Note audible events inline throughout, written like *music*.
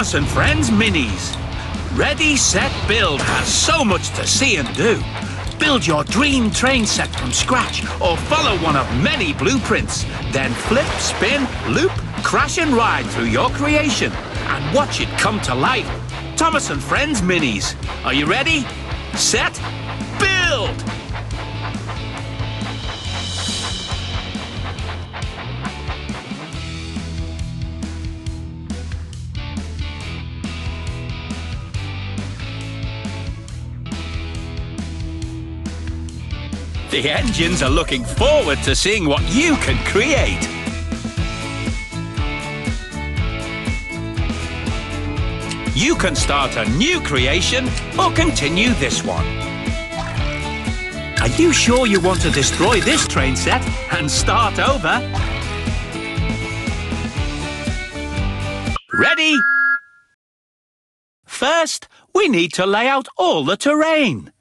Thomas and Friends Minis. Ready, Set, Build has so much to see and do. Build your dream train set from scratch or follow one of many blueprints. Then flip, spin, loop, crash and ride through your creation and watch it come to life. Thomas and Friends Minis. Are you ready? Set, The engines are looking forward to seeing what you can create. You can start a new creation or continue this one. Are you sure you want to destroy this train set and start over? Ready? First, we need to lay out all the terrain.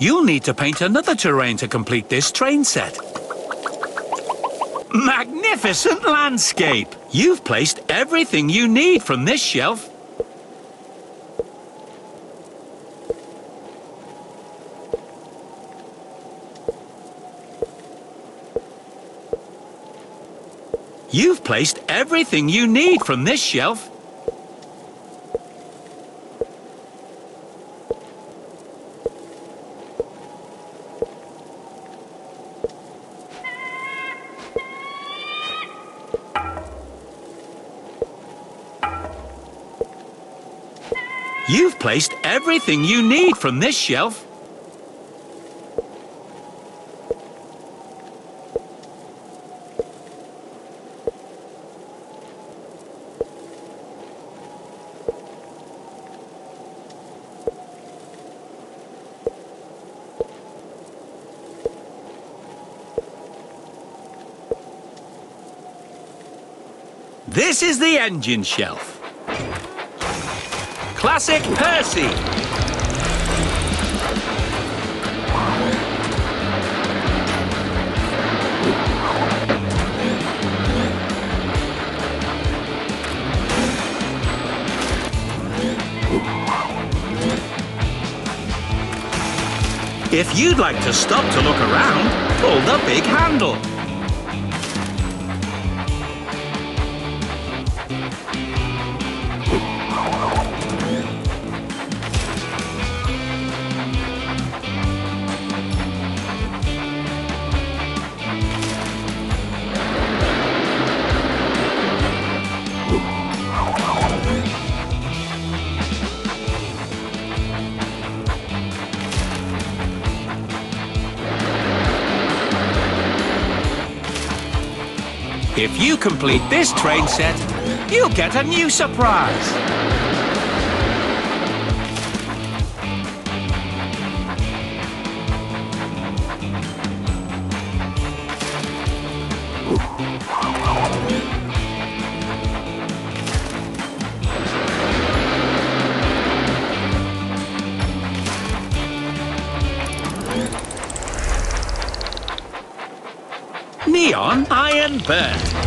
You'll need to paint another terrain to complete this train set. Magnificent landscape! You've placed everything you need from this shelf. You've placed everything you need from this shelf. You've placed everything you need from this shelf. This is the engine shelf. Classic Percy. If you'd like to stop to look around, pull the big handle. If you complete this train set, you'll get a new surprise. Neon Iron Bert.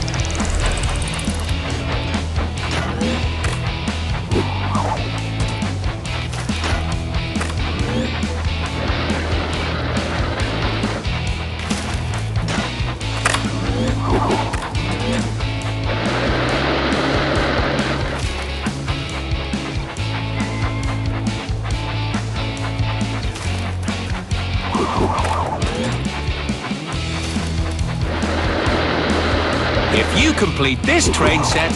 Complete this train set,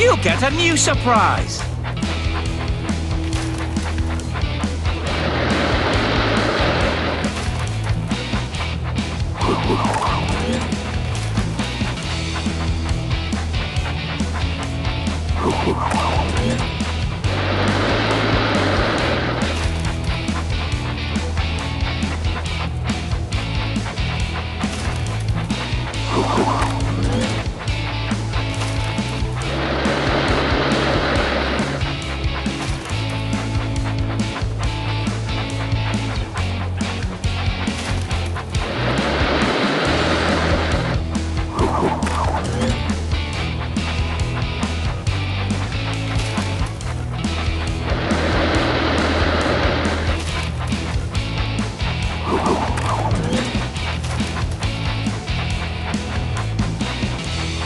you'll get a new surprise.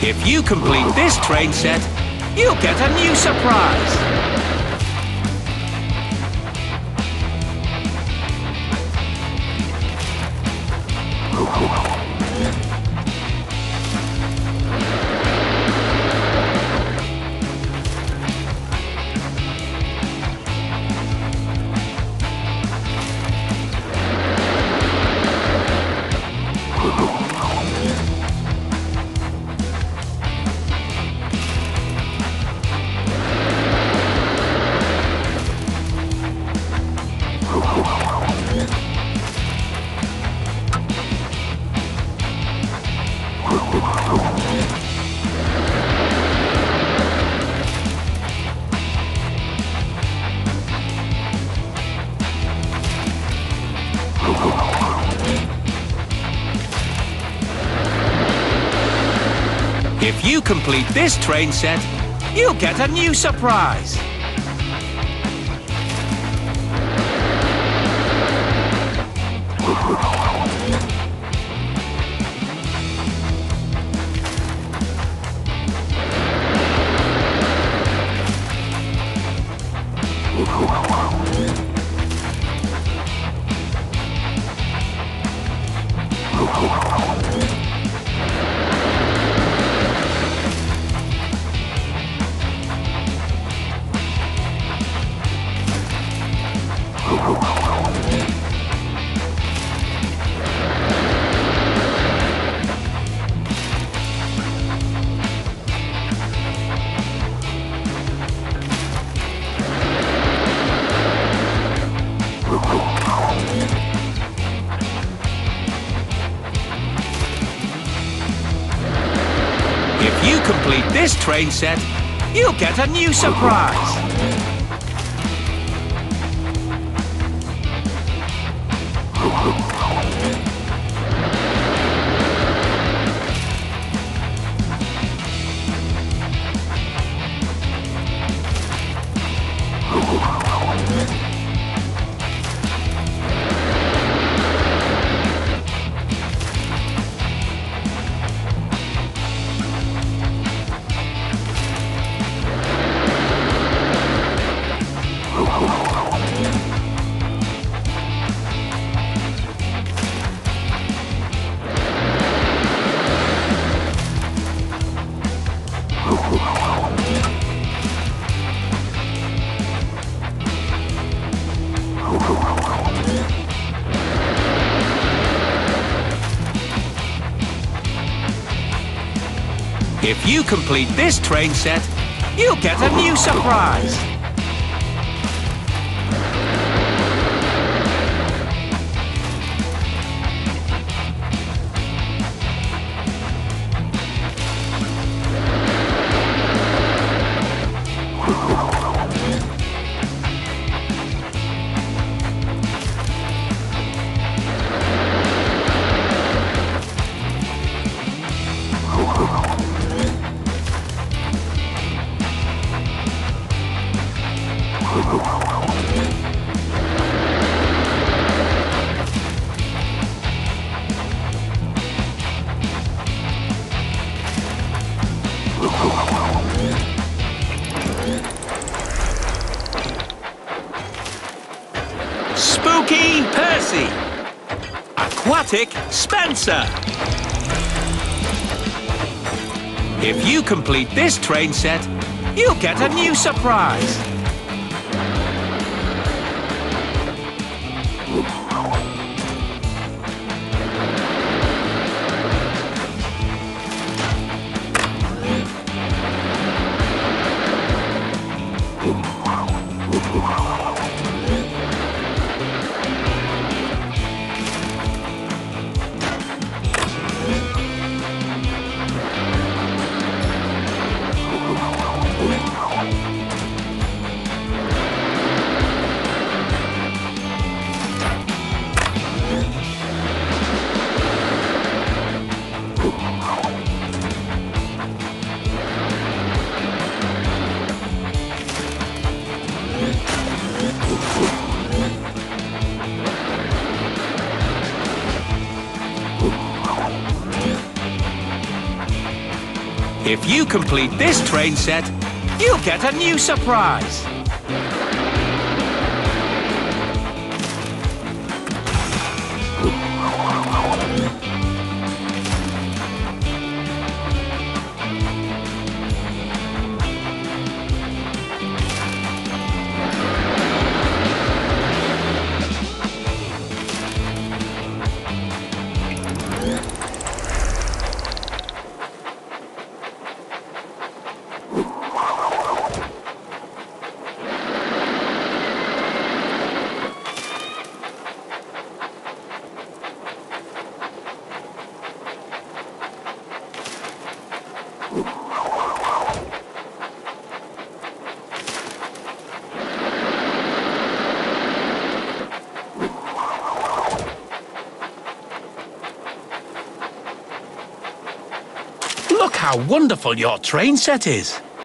If you complete this train set, you'll get a new surprise. If you complete this train set, you'll get a new surprise. Complete this train set, you'll get a new surprise. If *laughs* you complete this train set, you'll get a new surprise. Spooky Percy. Aquatic Spencer. If you complete this train set, you'll get a new surprise. If you complete this train set, you'll get a new surprise. How wonderful your train set is.